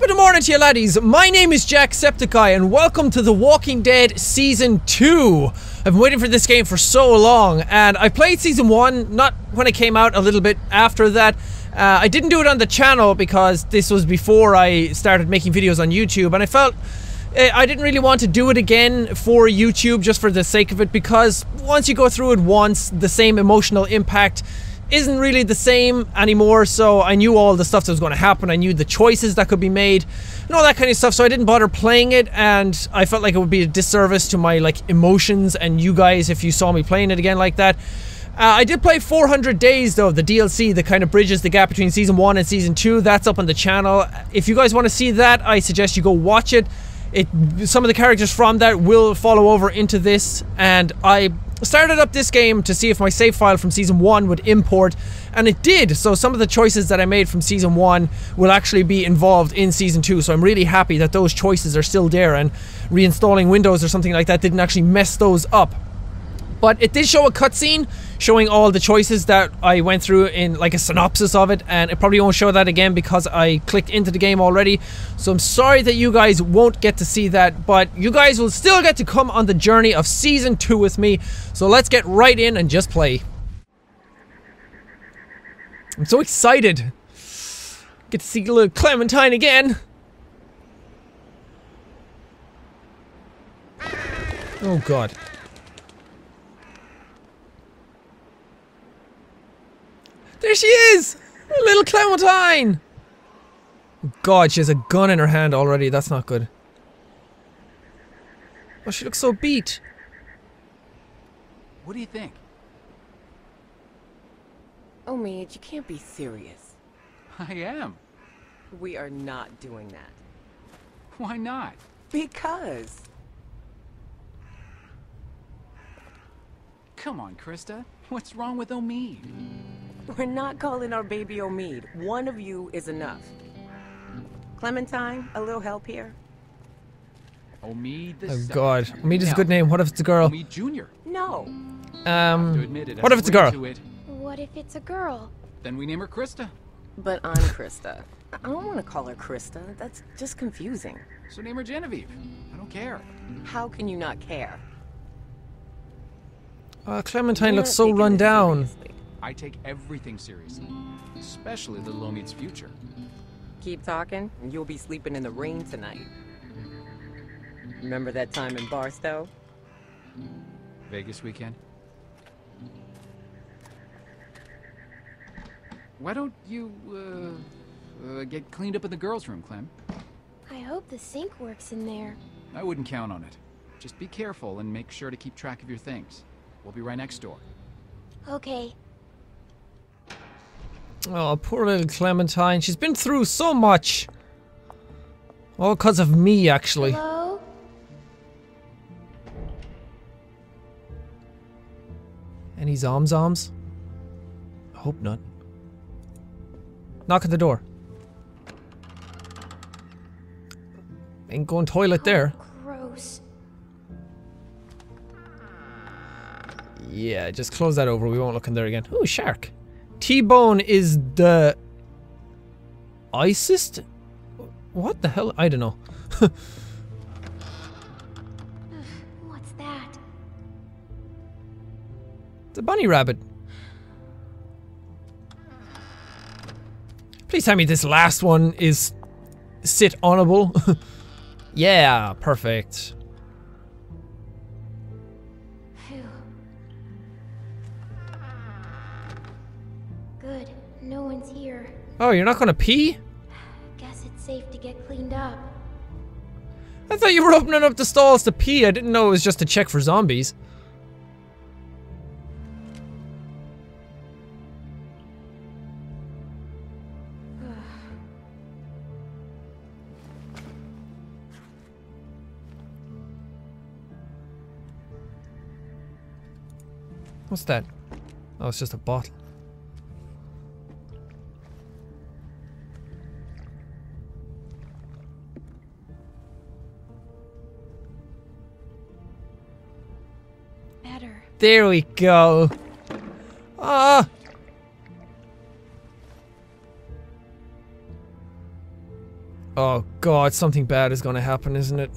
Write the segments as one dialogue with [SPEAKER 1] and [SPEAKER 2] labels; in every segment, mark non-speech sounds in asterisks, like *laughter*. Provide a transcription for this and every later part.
[SPEAKER 1] The morning to you laddies, my name is Jack Jacksepticeye and welcome to The Walking Dead Season 2. I've been waiting for this game for so long and I played Season 1, not when it came out, a little bit after that. Uh, I didn't do it on the channel because this was before I started making videos on YouTube and I felt uh, I didn't really want to do it again for YouTube just for the sake of it because once you go through it once, the same emotional impact isn't really the same anymore. So I knew all the stuff that was going to happen. I knew the choices that could be made and all that kind of stuff. So I didn't bother playing it, and I felt like it would be a disservice to my like emotions and you guys if you saw me playing it again like that. Uh, I did play 400 Days though, the DLC that kind of bridges the gap between season one and season two. That's up on the channel. If you guys want to see that, I suggest you go watch it. It some of the characters from that will follow over into this, and I started up this game to see if my save file from season 1 would import and it did. So some of the choices that I made from season 1 will actually be involved in season 2 so I'm really happy that those choices are still there and reinstalling Windows or something like that didn't actually mess those up. But it did show a cutscene showing all the choices that I went through in like a synopsis of it, and it probably won't show that again because I clicked into the game already. So I'm sorry that you guys won't get to see that, but you guys will still get to come on the journey of season two with me. So let's get right in and just play. I'm so excited. Get to see little Clementine again. Oh god. There she is! Little Clementine! God, she has a gun in her hand already. That's not good. Oh, she looks so beat.
[SPEAKER 2] What do you think?
[SPEAKER 3] Oh, Omid, you can't be serious.
[SPEAKER 2] I am.
[SPEAKER 3] We are not doing that.
[SPEAKER 2] Why not?
[SPEAKER 3] Because.
[SPEAKER 2] Come on, Christa. What's wrong with Omid?
[SPEAKER 3] We're not calling our baby Omid. One of you is enough. Clementine, a little help here?
[SPEAKER 2] Omid the
[SPEAKER 1] Oh
[SPEAKER 2] second.
[SPEAKER 1] god. Omid is a good name. What if it's a girl?
[SPEAKER 2] Omid Jr.
[SPEAKER 3] No.
[SPEAKER 1] Um,
[SPEAKER 2] it.
[SPEAKER 1] what if it's a girl?
[SPEAKER 2] it.
[SPEAKER 4] What if it's a girl?
[SPEAKER 2] Then we name her Christa.
[SPEAKER 3] But I'm Christa. I don't want to call her Christa. That's just confusing.
[SPEAKER 2] So name her Genevieve. I don't care.
[SPEAKER 3] How can you not care?
[SPEAKER 1] Uh, Clementine
[SPEAKER 3] You're
[SPEAKER 1] looks so run down.
[SPEAKER 3] seriously.
[SPEAKER 2] I take everything seriously. Especially little Omid's future.
[SPEAKER 3] Keep talking, and you'll be sleeping in the rain tonight. Remember that time in Barstow?
[SPEAKER 2] Vegas weekend. Why don't you, uh, uh, get cleaned up in the girls' room, Clem?
[SPEAKER 4] I hope the sink works in there.
[SPEAKER 2] I wouldn't count on it. Just be careful and make sure to keep track of your things. We'll be right next door.
[SPEAKER 4] Okay.
[SPEAKER 1] Oh, poor little Clementine. She's been through so much. All because of me, actually.
[SPEAKER 4] Hello?
[SPEAKER 1] Any zomzoms? I hope not. Knock at the door. Ain't going toilet there.
[SPEAKER 4] Gross.
[SPEAKER 1] Yeah, just close that over. We won't look in there again. Ooh, shark. T-Bone is the... ISIS? What the hell? I don't know. *sighs*
[SPEAKER 4] What's that?
[SPEAKER 1] The bunny rabbit. Please tell me this last one is sit honorable. *laughs* yeah, perfect. Oh, you're not gonna pee?
[SPEAKER 4] Guess it's safe to get cleaned up.
[SPEAKER 1] I thought you were opening up the stalls to pee. I didn't know it was just to check for zombies. *sighs* What's that? Oh, it's just a bottle. There we go. Ah. Oh god, something bad is gonna happen, isn't it?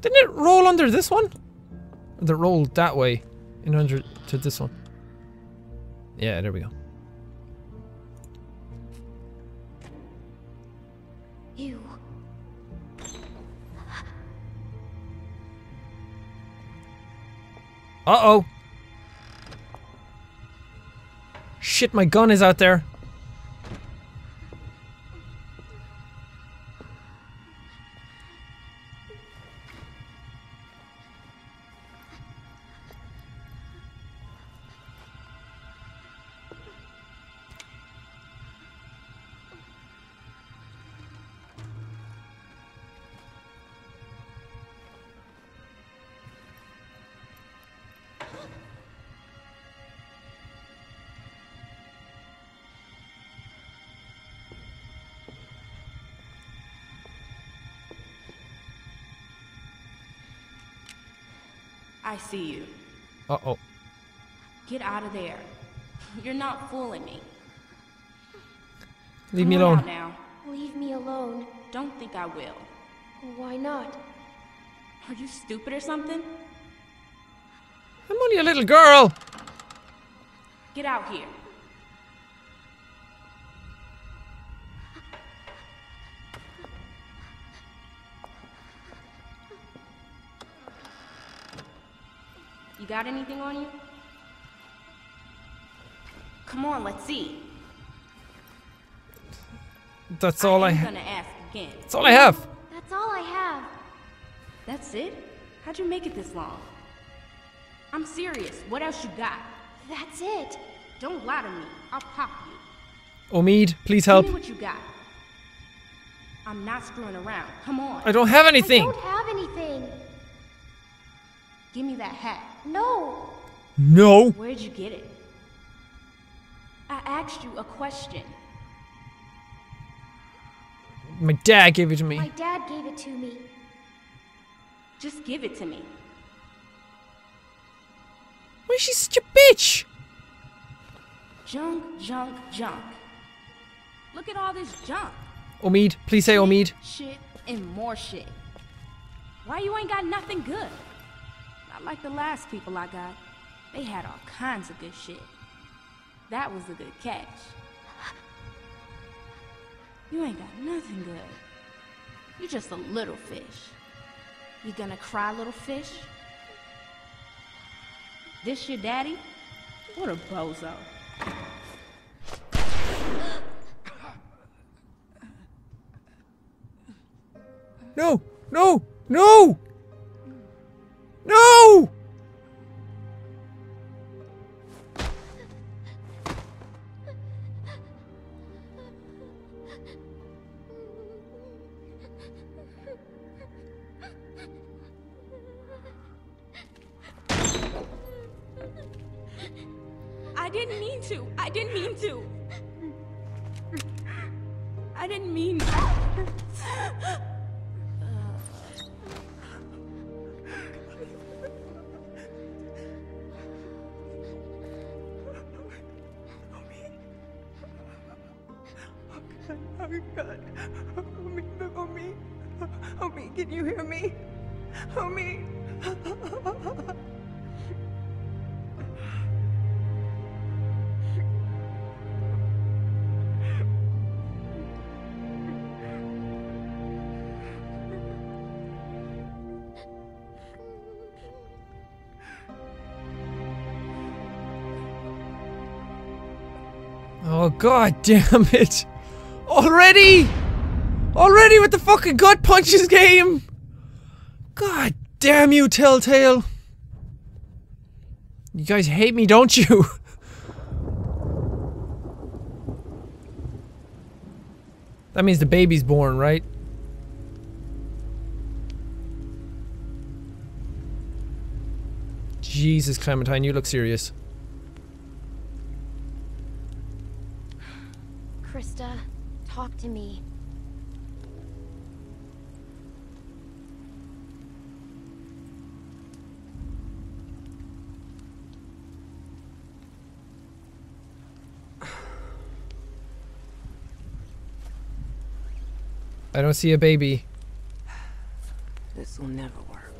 [SPEAKER 1] Didn't it roll under this one? Or did it roll that way? In under to this one? Yeah, there we go. Uh-oh. Shit, my gun is out there.
[SPEAKER 5] I see you.
[SPEAKER 1] Uh-oh.
[SPEAKER 5] Get out of there. You're not fooling me.
[SPEAKER 1] Leave me
[SPEAKER 5] Come on
[SPEAKER 1] alone.
[SPEAKER 5] now.
[SPEAKER 4] Leave me alone.
[SPEAKER 5] Don't think I will.
[SPEAKER 4] Why not?
[SPEAKER 5] Are you stupid or something?
[SPEAKER 1] I'm only a little girl.
[SPEAKER 5] Get out here. Got anything on you? Come on, let's see.
[SPEAKER 1] That's all I,
[SPEAKER 5] I'm gonna ask again.
[SPEAKER 1] That's all I have.
[SPEAKER 4] That's all I have.
[SPEAKER 5] That's it? How'd you make it this long? I'm serious. What else you got?
[SPEAKER 4] That's it.
[SPEAKER 5] Don't lie to me. I'll pop you.
[SPEAKER 1] Omid, please help.
[SPEAKER 5] Give me what you got. I'm not screwing around. Come on.
[SPEAKER 1] I don't have
[SPEAKER 4] I don't have anything.
[SPEAKER 5] Give me that hat.
[SPEAKER 4] No.
[SPEAKER 1] No.
[SPEAKER 5] Where'd you get it? I asked you a question.
[SPEAKER 1] My dad gave it to me.
[SPEAKER 4] My dad gave it to me.
[SPEAKER 5] Just give it to me.
[SPEAKER 1] Why is she such a bitch?
[SPEAKER 5] Junk, junk, junk. Look at all this junk.
[SPEAKER 1] Omid, please say Omid.
[SPEAKER 5] Shit and more shit. Why you ain't got nothing good? Like the last people I got. They had all kinds of good shit. That was a good catch. You ain't got nothing good. You're just a little fish. You gonna cry, little fish? This your daddy? What a bozo.
[SPEAKER 1] No, no, no, no.
[SPEAKER 3] Oh god
[SPEAKER 1] damn it! Already! Already with the fucking gut punches game! God damn you, Telltale! You guys hate me, don't you? *laughs* that means the baby's born, right? Jesus, Clementine, you look serious. I don't see a baby.
[SPEAKER 3] This will never work.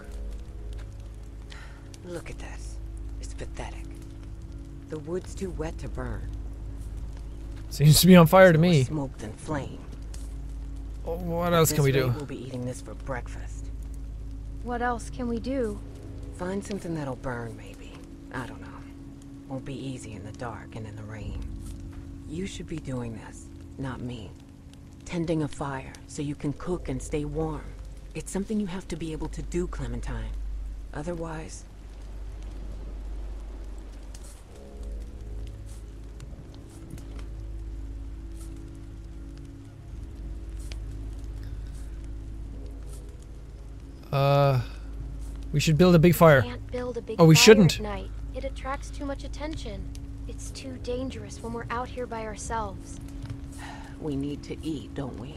[SPEAKER 3] Look at this. It's pathetic. The wood's too wet to burn.
[SPEAKER 1] Seems to be on fire to
[SPEAKER 3] More
[SPEAKER 1] me.
[SPEAKER 3] Smoke than flame.
[SPEAKER 1] Oh, what else
[SPEAKER 3] At
[SPEAKER 1] can we do?
[SPEAKER 3] We'll be eating this for breakfast.
[SPEAKER 4] What else can we do?
[SPEAKER 3] Find something that'll burn, maybe. I don't know. Won't be easy in the dark and in the rain. You should be doing this, not me. Tending a fire so you can cook and stay warm. It's something you have to be able to do, Clementine. Otherwise,
[SPEAKER 1] Uh, we should build a big fire.
[SPEAKER 4] Can't build a big
[SPEAKER 1] Oh, we
[SPEAKER 4] fire
[SPEAKER 1] shouldn't.
[SPEAKER 4] at night. It attracts too much attention. It's too dangerous when we're out here by ourselves.
[SPEAKER 3] We need to eat, don't we?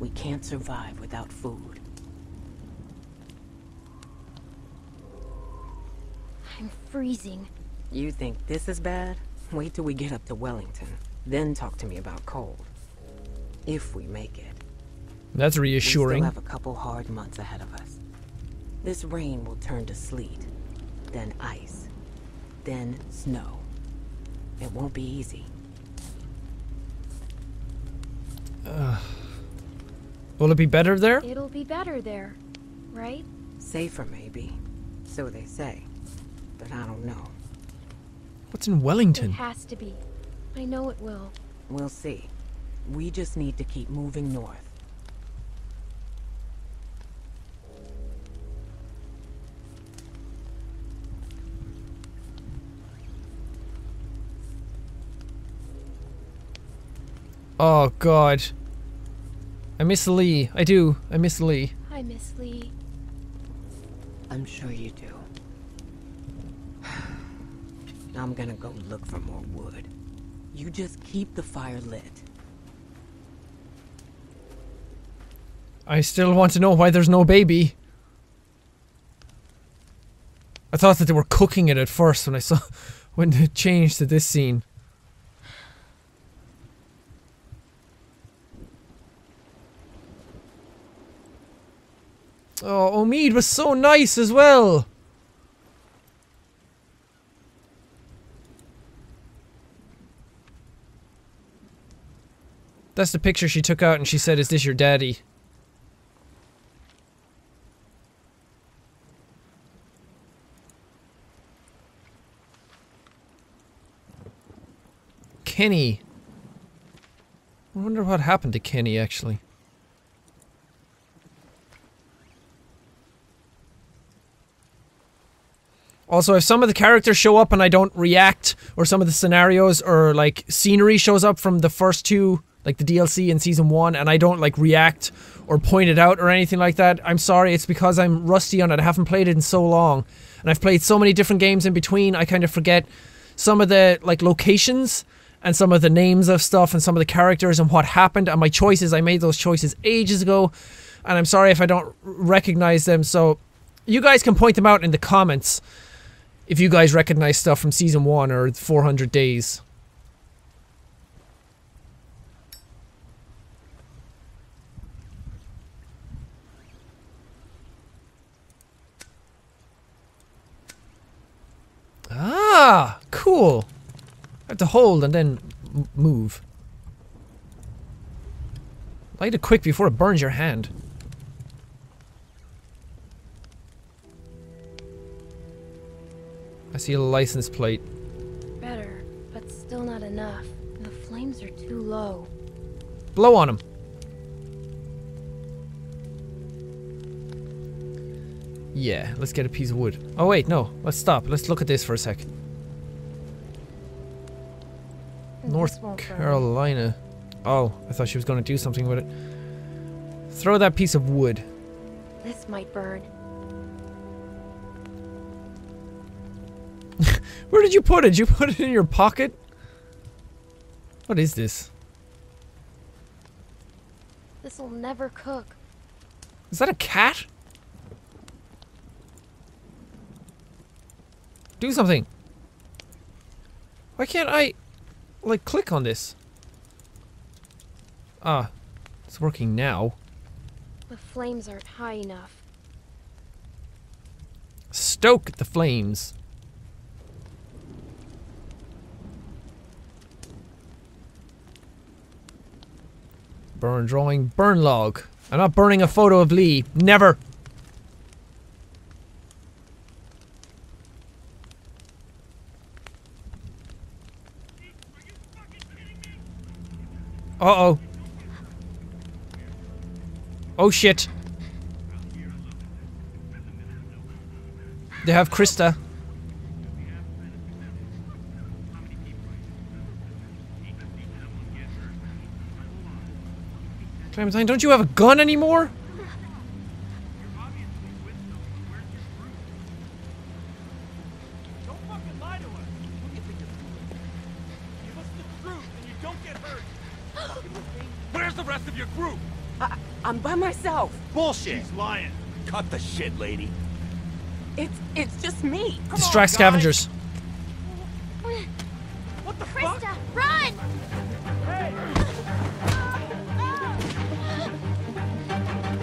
[SPEAKER 3] We can't survive without food.
[SPEAKER 4] I'm freezing.
[SPEAKER 3] You think this is bad? Wait till we get up to Wellington. Then talk to me about cold. If we make it.
[SPEAKER 1] That's reassuring.
[SPEAKER 3] We
[SPEAKER 1] reassuring.
[SPEAKER 3] still have a couple hard months ahead of us. This rain will turn to sleet, then ice, then snow. It won't be easy.
[SPEAKER 1] Uh, will it be better there?
[SPEAKER 4] It'll be better there, right?
[SPEAKER 3] Safer, maybe. So they say. But I don't know.
[SPEAKER 1] What's in Wellington?
[SPEAKER 4] It has to be. I know it will.
[SPEAKER 3] We'll see. We just need to keep moving north.
[SPEAKER 1] Oh god. I miss Lee. I do. I miss Lee.
[SPEAKER 4] Hi, Miss Lee.
[SPEAKER 3] I'm sure you do. now I'm gonna go look for more wood. You just keep the fire lit.
[SPEAKER 1] I still want to know why there's no baby. I thought that they were cooking it at first when I saw *laughs* when it changed to this scene. Oh, Omid was so nice as well. That's the picture she took out and she said, Is this your daddy? Kenny. I wonder what happened to Kenny actually. Also, if some of the characters show up and I don't react, or some of the scenarios or like scenery shows up from the first two, like the DLC in season one, and I don't like react or point it out or anything like that, I'm sorry. It's because I'm rusty on it. I haven't played it in so long, and I've played so many different games in between. I kind of forget some of the like locations and some of the names of stuff and some of the characters and what happened and my choices. I made those choices ages ago, and I'm sorry if I don't recognize them. So, you guys can point them out in the comments if you guys recognize stuff from season one or 400 days. Ah, cool. I have to hold and then move. Light it quick before it burns your hand. I see a license plate.
[SPEAKER 4] Better, but still not enough. The flames are too low.
[SPEAKER 1] Blow on him. Yeah, let's get a piece of wood. Oh wait, no. Let's stop. Let's look at this for a sec. North
[SPEAKER 4] This won't burn.
[SPEAKER 1] Carolina. Oh, I thought she was going to do something with it. Throw that piece of wood.
[SPEAKER 4] This might burn.
[SPEAKER 1] Where did you put it? Did you put it in your pocket? What is this?
[SPEAKER 4] This'll never cook.
[SPEAKER 1] Is that a cat? Do something. Why can't I, like, click on this? Ah, it's working now.
[SPEAKER 4] The flames aren't high enough.
[SPEAKER 1] Stoke the flames. Burn drawing, burn log. I'm not burning a photo of Lee. Never. Uh oh. Oh shit. They have Christa. Clementine, don't you have a gun anymore?
[SPEAKER 6] Don't fucking lie to us. Who do you think you're fooling? Give us the truth and you don't get hurt. You with me? Where's the rest of your group?
[SPEAKER 3] I, I'm by myself.
[SPEAKER 6] Bullshit. She's lying. Cut the shit, lady.
[SPEAKER 3] It's it's just me. Come
[SPEAKER 1] Distract
[SPEAKER 6] guys.
[SPEAKER 1] scavengers.
[SPEAKER 6] What the fuck?
[SPEAKER 4] Christa, run!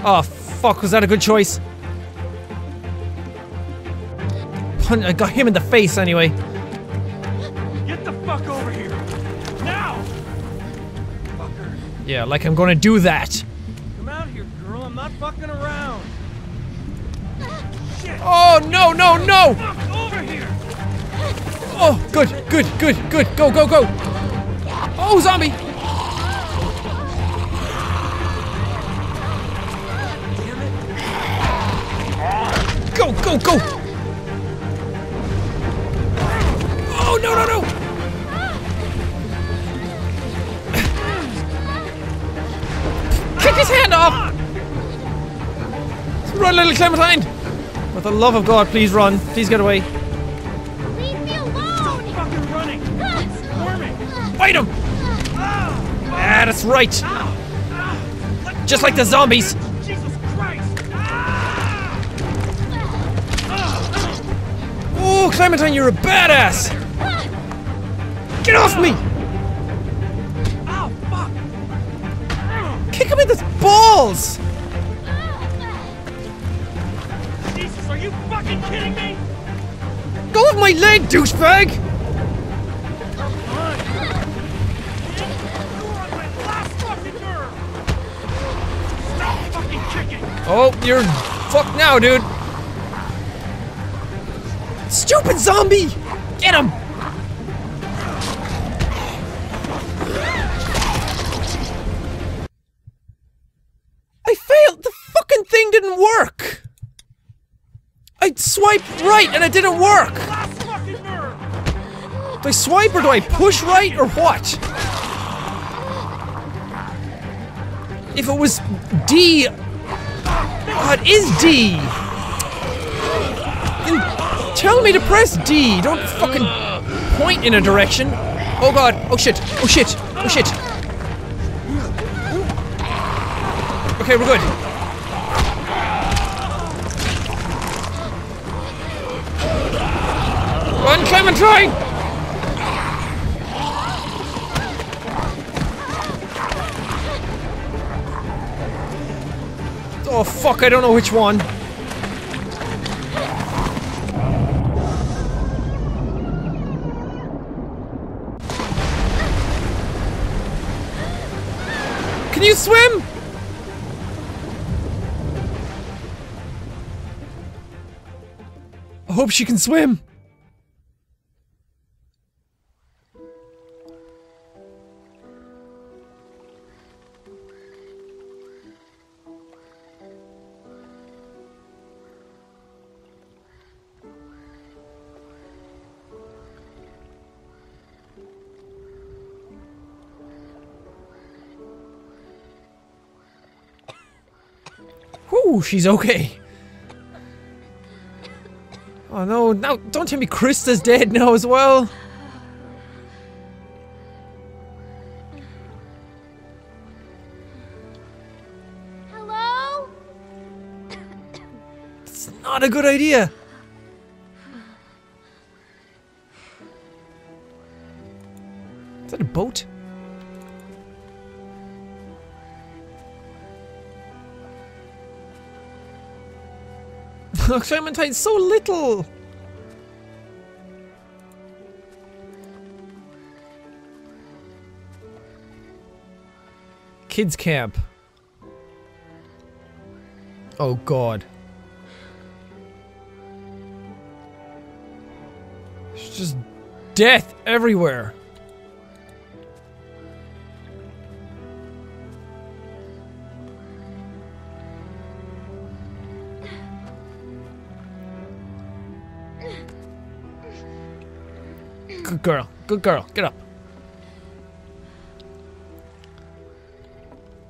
[SPEAKER 1] Oh, fuck, was that a good choice? Pun I got him in the face anyway.
[SPEAKER 6] Get the fuck over here. Now! Fucker.
[SPEAKER 1] Yeah, like I'm gonna do that.
[SPEAKER 6] Come out here, girl. I'm not fucking around. Shit.
[SPEAKER 1] Oh, no, no, no!
[SPEAKER 6] Fuck over here.
[SPEAKER 1] Oh, good, good, good, good. Go, go, go. Oh, zombie! Run, little Clementine! For the love of God, please run. Please get away.
[SPEAKER 4] Leave me alone!
[SPEAKER 6] Fucking running. Squirming.
[SPEAKER 1] Fight him! Ah, that's right. Just like the zombies.
[SPEAKER 6] Jesus Christ. Ah!
[SPEAKER 1] Oh, Clementine, you're a badass! Get off me!
[SPEAKER 6] Ow, fuck.
[SPEAKER 1] Kick him in the balls!
[SPEAKER 6] You fucking kidding me?
[SPEAKER 1] Go off my leg, douchebag! Oh, you're fucked now, dude. Stupid zombie! Get him! I swiped right and it didn't work! Do I swipe or do I push right or what? If it was D. Oh, it is D! Then tell me to press D! Don't fucking point in a direction! Oh god! Oh shit! Oh shit! Oh shit! Okay, we're good. Oh fuck, I don't know which one. Can you swim? I hope she can swim. Whew, she's okay. Oh no, now don't tell me Christa's dead now as well.
[SPEAKER 4] Hello?
[SPEAKER 1] It's not a good idea. *laughs* Clementine's so little. Kids camp. Oh god. It's just death everywhere. Good girl. Good girl. Get up.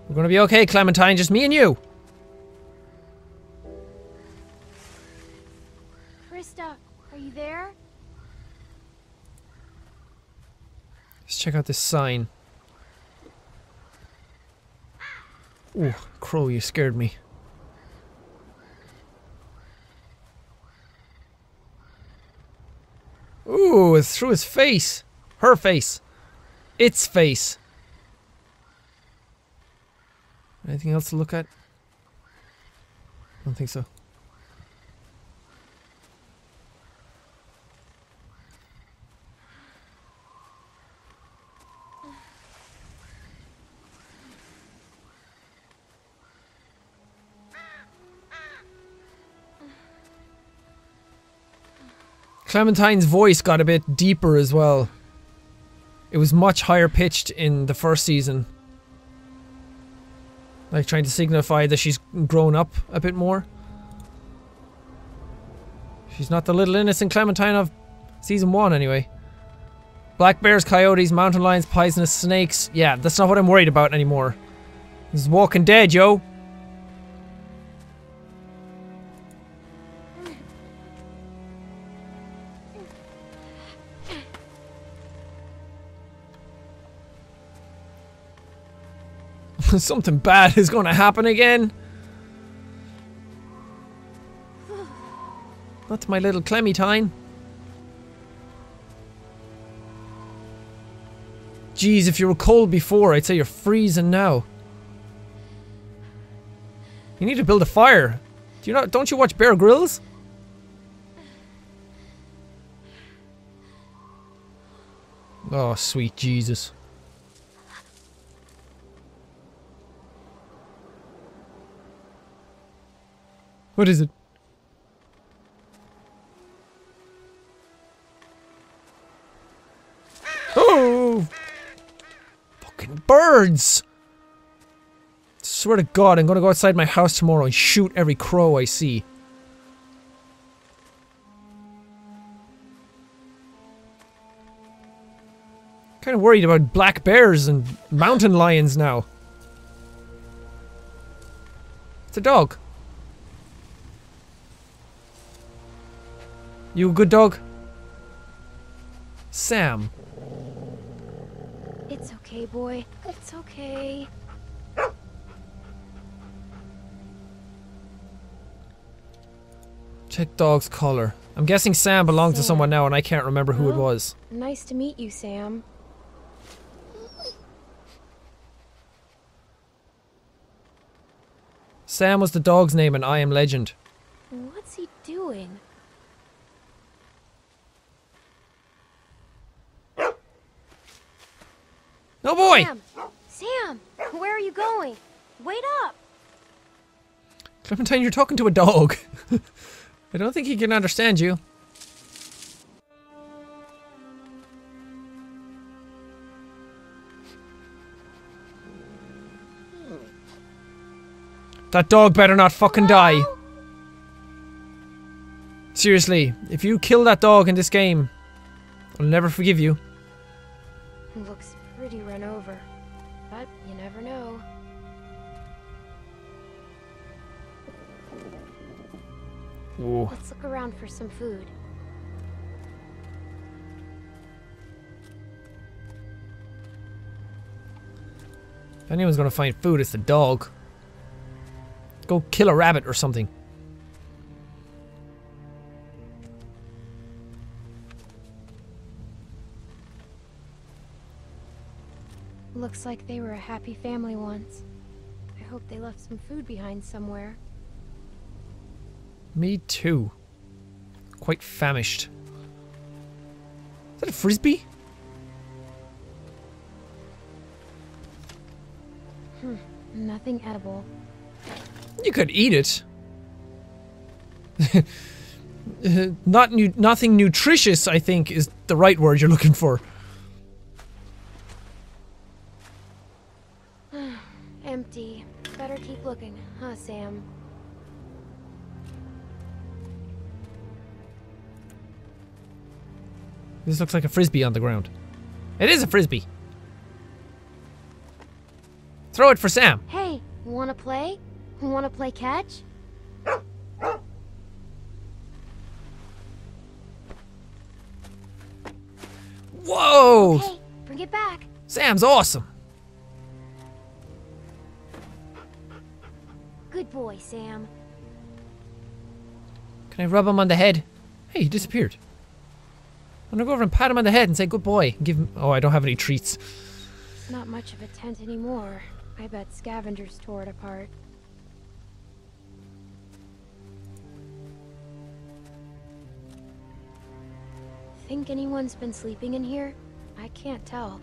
[SPEAKER 1] We're gonna be okay, Clementine. Just me and you.
[SPEAKER 4] Christa, are you there?
[SPEAKER 1] Let's check out this sign. Ooh, Crow, you scared me. It's through his face. Her face. Its face. Anything else to look at? I Don't think so. Clementine's voice got a bit deeper as well. It was much higher pitched in the first season. Like trying to signify that she's grown up a bit more. She's not the little innocent Clementine of season one, anyway. Black bears, coyotes, mountain lions, poisonous snakes. Yeah, that's not what I'm worried about anymore. This is Walking Dead, yo. *laughs* Something bad is going to happen again. That's my little Clementine. Jeez, if you were cold before, I'd say you're freezing now. You need to build a fire. Do you not? Don't you watch Bear Grylls? Oh, sweet Jesus. What is it? Oh! Fucking birds! Swear to God, I'm gonna go outside my house tomorrow and shoot every crow I see. Kind of worried about black bears and mountain lions now. It's a dog. You a good dog? Sam.
[SPEAKER 4] It's okay, boy. It's okay.
[SPEAKER 1] Check dog's collar. I'm guessing Sam belongs to someone now and I can't remember who it was.
[SPEAKER 4] Nice to meet you, Sam.
[SPEAKER 1] Sam was the dog's name and I Am Legend.
[SPEAKER 4] What's he doing?
[SPEAKER 1] No boy!
[SPEAKER 4] Sam! Sam! Where are you going? Wait up!
[SPEAKER 1] Clementine, you're talking to a dog. *laughs* I don't think he can understand you. That dog better not fucking die. Seriously, if you kill that dog in this game, I'll never forgive you.
[SPEAKER 4] Looks
[SPEAKER 1] Ooh.
[SPEAKER 4] Let's look around for some food.
[SPEAKER 1] If anyone's gonna find food, it's the dog. Go kill a rabbit or something.
[SPEAKER 4] Looks like they were a happy family once. I hope they left some food behind somewhere.
[SPEAKER 1] Me too. Quite famished. Is that a frisbee?
[SPEAKER 4] Hmm, nothing edible.
[SPEAKER 1] You could eat it. *laughs* Not nu- nothing nutritious, I think, is the right word you're looking for. *sighs*
[SPEAKER 4] Empty. Better keep looking, huh, Sam?
[SPEAKER 1] This looks like a frisbee on the ground. It is a frisbee. Throw it for Sam.
[SPEAKER 4] Hey, wanna play? Wanna play catch?
[SPEAKER 1] Whoa!
[SPEAKER 4] Hey, bring it back.
[SPEAKER 1] Sam's awesome.
[SPEAKER 4] Good boy, Sam.
[SPEAKER 1] Can I rub him on the head? Hey, he disappeared. I'm gonna go over and pat him on the head and say good boy. and Give him. Oh, I don't have any treats.
[SPEAKER 4] Not much of a tent anymore. I bet scavengers tore it apart. Think anyone's been sleeping in here? I can't tell.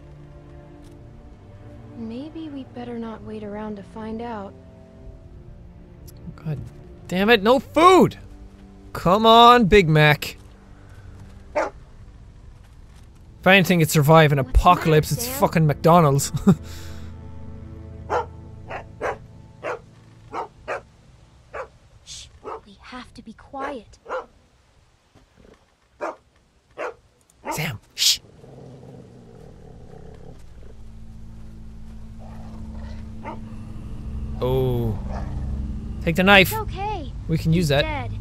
[SPEAKER 4] Maybe we better not wait around to find out.
[SPEAKER 1] God damn it, no food! Come on, Big Mac. If anything could survive an apocalypse, it's fucking McDonald's.
[SPEAKER 4] Shh! *laughs* We have to be quiet.
[SPEAKER 1] Sam, shh. Oh. Take the knife.
[SPEAKER 4] It's okay.
[SPEAKER 1] We can use that.
[SPEAKER 4] Dead.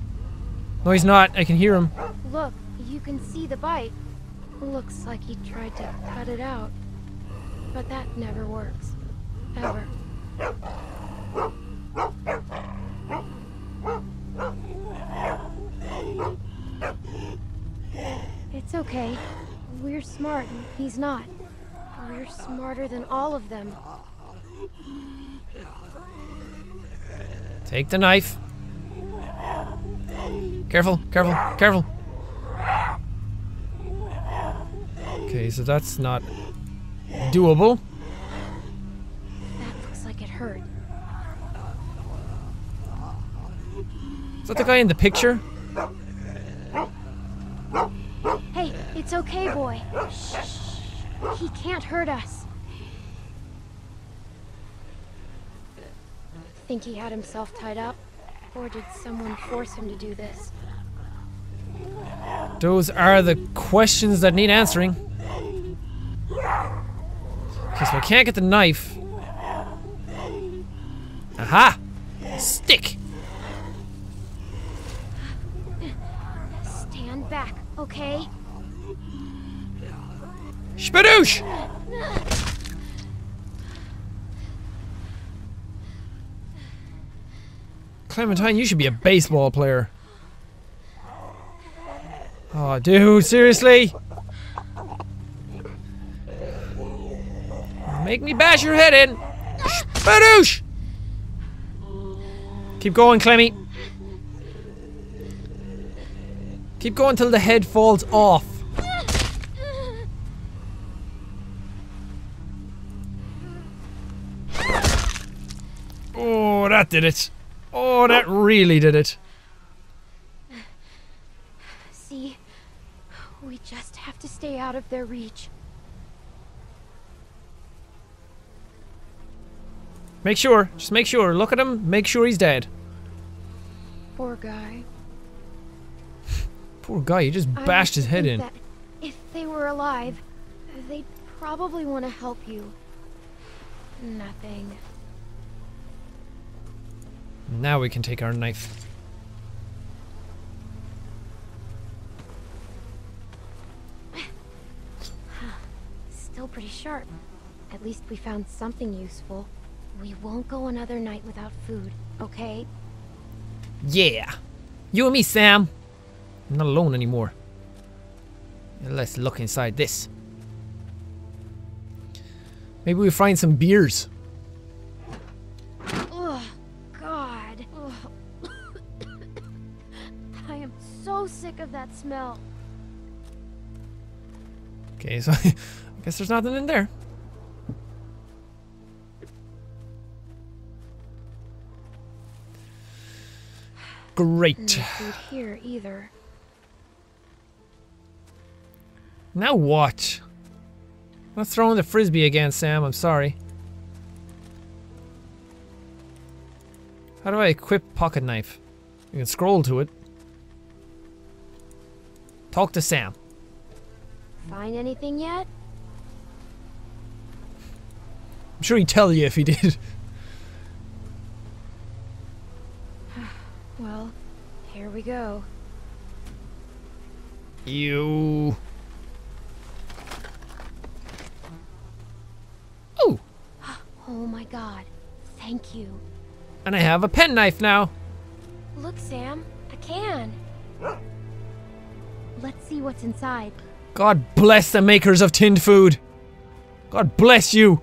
[SPEAKER 1] No, he's not. I can hear him.
[SPEAKER 4] Look, you can see the bite. Looks like he tried to cut it out. But that never works. Ever. It's okay. We're smart, and he's not. We're smarter than all of them.
[SPEAKER 1] Take the knife. Careful, careful, careful. Okay, so that's not doable.
[SPEAKER 4] That looks like it hurt.
[SPEAKER 1] Is that the guy in the picture?
[SPEAKER 4] Hey, it's okay, boy. He can't hurt us. Think he had himself tied up? Or did someone force him to do this?
[SPEAKER 1] Those are the questions that need answering. Okay, so I can't get the knife. Aha! Stick!
[SPEAKER 4] Stand back, okay?
[SPEAKER 1] Spadoosh! Clementine, you should be a baseball player. Oh, dude, seriously? Make me bash your head in. Spadoosh! Keep going, Clemmy. Keep going till the head falls off. Oh, that did it. Oh, that really did it.
[SPEAKER 4] See? We just have to stay out of their reach.
[SPEAKER 1] Make sure. Just make sure. Look at him. Make sure he's dead.
[SPEAKER 4] Poor guy. *laughs*
[SPEAKER 1] Poor guy. He just bashed his head in.
[SPEAKER 4] that if they were alive, they'd probably want to help you. Nothing.
[SPEAKER 1] Now we can take our knife. *sighs*
[SPEAKER 4] Still pretty sharp. At least we found something useful. We won't go another night without food, okay?
[SPEAKER 1] Yeah. You and me, Sam. I'm not alone anymore. Let's look inside this. Maybe we find some beers.
[SPEAKER 4] Oh, God. Ugh. *coughs* I am so sick of that smell.
[SPEAKER 1] Okay, so *laughs* I guess there's nothing in there. Great.
[SPEAKER 4] No here either.
[SPEAKER 1] Now what? I'm not throwing the frisbee again, Sam. I'm sorry. How do I equip pocket knife? You can scroll to it. Talk to Sam.
[SPEAKER 4] Find anything yet?
[SPEAKER 1] I'm sure he'd tell you if he did. *laughs*
[SPEAKER 4] Well, here we go.
[SPEAKER 1] You. Oh, *gasps*
[SPEAKER 4] Oh my god. Thank you.
[SPEAKER 1] and I have a penknife now.
[SPEAKER 4] Look, Sam. A can. Let's see what's inside.
[SPEAKER 1] God bless the makers of tinned food. God bless you.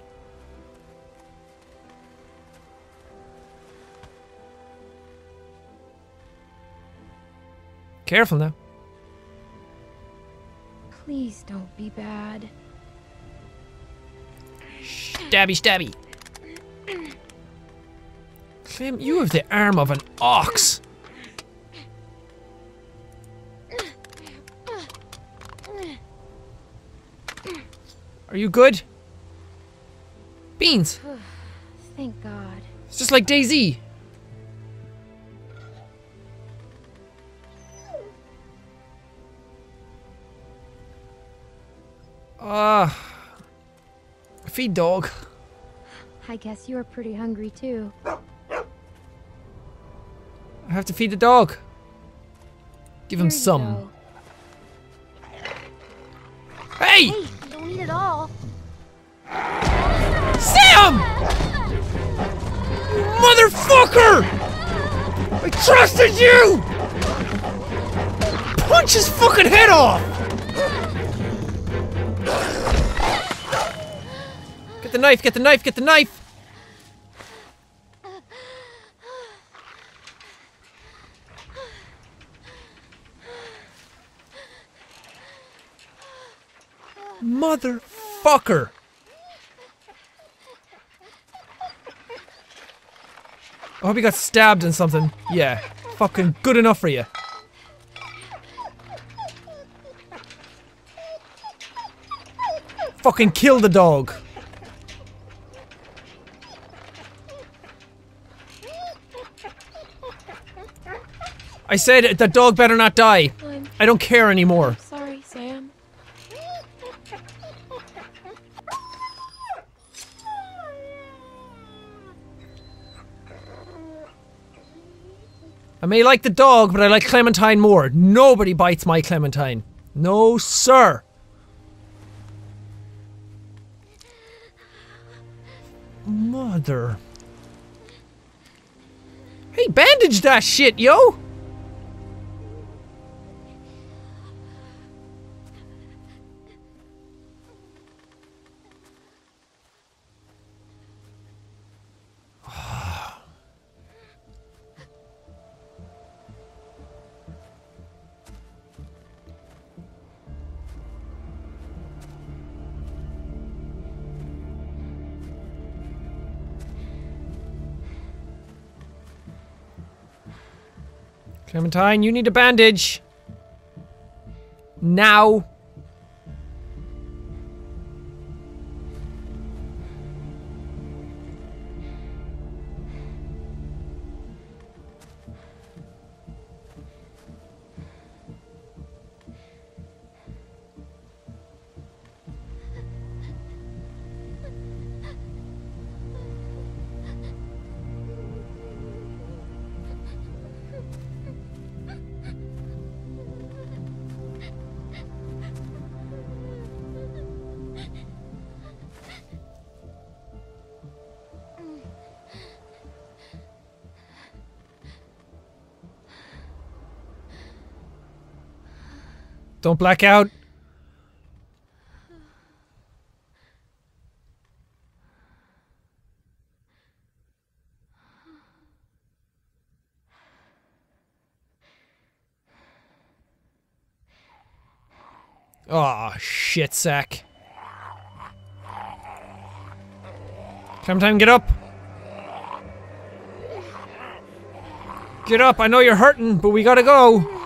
[SPEAKER 1] Careful now.
[SPEAKER 4] Please don't be bad.
[SPEAKER 1] Stabby, stabby. Clem, you have the arm of an ox. Are you good? Beans.
[SPEAKER 4] Thank God.
[SPEAKER 1] It's just like Daisy. Ah. feed dog.
[SPEAKER 4] I guess you're pretty hungry too.
[SPEAKER 1] I have to feed the dog. Give him
[SPEAKER 4] Here you
[SPEAKER 1] some. Hey!
[SPEAKER 4] Hey, don't eat it all.
[SPEAKER 1] Sam! Motherfucker! I trusted you! Punch his fucking head off! The knife, get the knife, get the knife! Motherfucker! I hope you got stabbed in something. Yeah. Fucking good enough for you. Fucking kill the dog. I said the dog better not die.
[SPEAKER 4] I'm
[SPEAKER 1] I don't care anymore.
[SPEAKER 4] sorry, Sam.
[SPEAKER 1] I may like the dog, but I like Clementine more. Nobody bites my Clementine. No, sir. Mother. Hey, bandage that shit, yo! Clementine, you need a bandage. Now. Don't black out. Oh, shit sack. Clementine, get up. Get up, I know you're hurting, but we gotta go.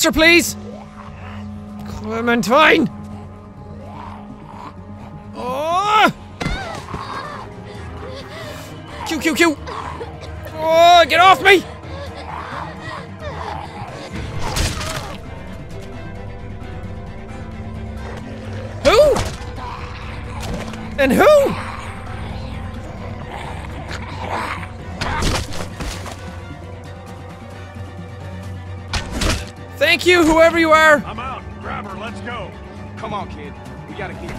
[SPEAKER 1] Faster, please! Clementine! Oh! Q, Q, Q! Oh, get off me! Who? And who? Thank you, are.
[SPEAKER 6] I'm out. Grab her. Let's go.
[SPEAKER 7] Come on, kid. We gotta keep